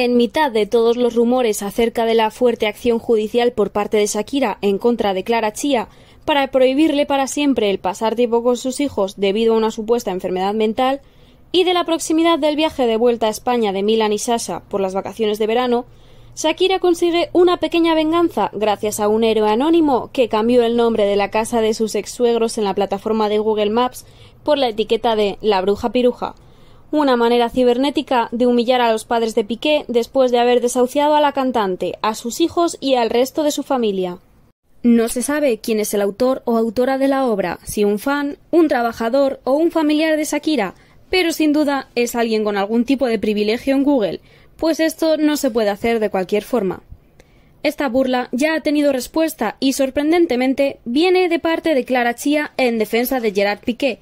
En mitad de todos los rumores acerca de la fuerte acción judicial por parte de Shakira en contra de Clara Chía para prohibirle para siempre el pasar tiempo con sus hijos debido a una supuesta enfermedad mental, y de la proximidad del viaje de vuelta a España de Milan y Sasha por las vacaciones de verano, Shakira consigue una pequeña venganza gracias a un héroe anónimo que cambió el nombre de la casa de sus ex suegros en la plataforma de Google Maps por la etiqueta de La Bruja Piruja una manera cibernética de humillar a los padres de Piqué después de haber desahuciado a la cantante, a sus hijos y al resto de su familia. No se sabe quién es el autor o autora de la obra, si un fan, un trabajador o un familiar de Shakira, pero sin duda es alguien con algún tipo de privilegio en Google, pues esto no se puede hacer de cualquier forma. Esta burla ya ha tenido respuesta y sorprendentemente viene de parte de Clara Chía en defensa de Gerard Piqué,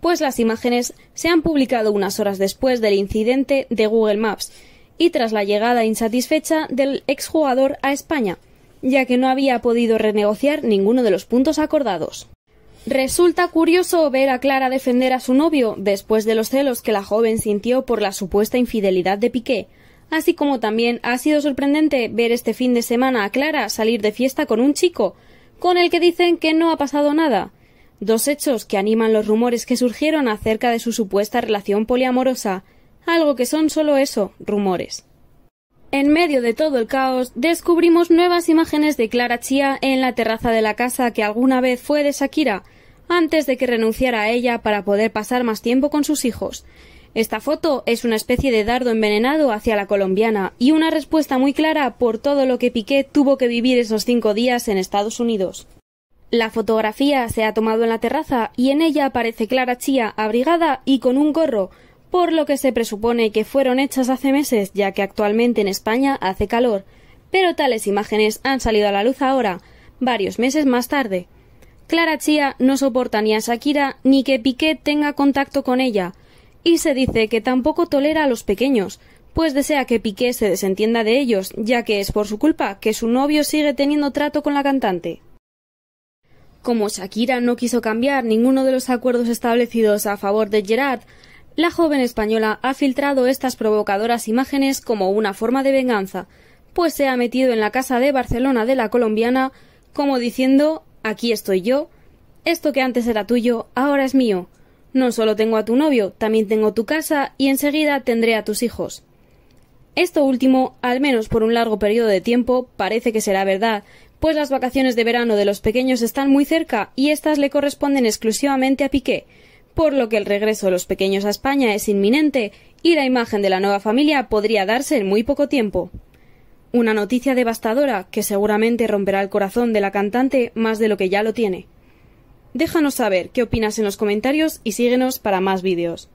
pues las imágenes se han publicado unas horas después del incidente de Google Maps y tras la llegada insatisfecha del exjugador a España, ya que no había podido renegociar ninguno de los puntos acordados. Resulta curioso ver a Clara defender a su novio después de los celos que la joven sintió por la supuesta infidelidad de Piqué, así como también ha sido sorprendente ver este fin de semana a Clara salir de fiesta con un chico, con el que dicen que no ha pasado nada, dos hechos que animan los rumores que surgieron acerca de su supuesta relación poliamorosa, algo que son solo eso, rumores. En medio de todo el caos, descubrimos nuevas imágenes de Clara Chía en la terraza de la casa que alguna vez fue de Shakira, antes de que renunciara a ella para poder pasar más tiempo con sus hijos. Esta foto es una especie de dardo envenenado hacia la colombiana y una respuesta muy clara por todo lo que Piqué tuvo que vivir esos cinco días en Estados Unidos. La fotografía se ha tomado en la terraza y en ella aparece Clara Chía abrigada y con un gorro, por lo que se presupone que fueron hechas hace meses, ya que actualmente en España hace calor, pero tales imágenes han salido a la luz ahora, varios meses más tarde. Clara Chía no soporta ni a Shakira ni que Piqué tenga contacto con ella, y se dice que tampoco tolera a los pequeños, pues desea que Piqué se desentienda de ellos, ya que es por su culpa que su novio sigue teniendo trato con la cantante. Como Shakira no quiso cambiar ninguno de los acuerdos establecidos a favor de Gerard, la joven española ha filtrado estas provocadoras imágenes como una forma de venganza, pues se ha metido en la casa de Barcelona de la colombiana como diciendo aquí estoy yo, esto que antes era tuyo, ahora es mío. No solo tengo a tu novio, también tengo tu casa y enseguida tendré a tus hijos. Esto último, al menos por un largo periodo de tiempo, parece que será verdad, pues las vacaciones de verano de los pequeños están muy cerca y éstas le corresponden exclusivamente a Piqué, por lo que el regreso de los pequeños a España es inminente y la imagen de la nueva familia podría darse en muy poco tiempo. Una noticia devastadora que seguramente romperá el corazón de la cantante más de lo que ya lo tiene. Déjanos saber qué opinas en los comentarios y síguenos para más vídeos.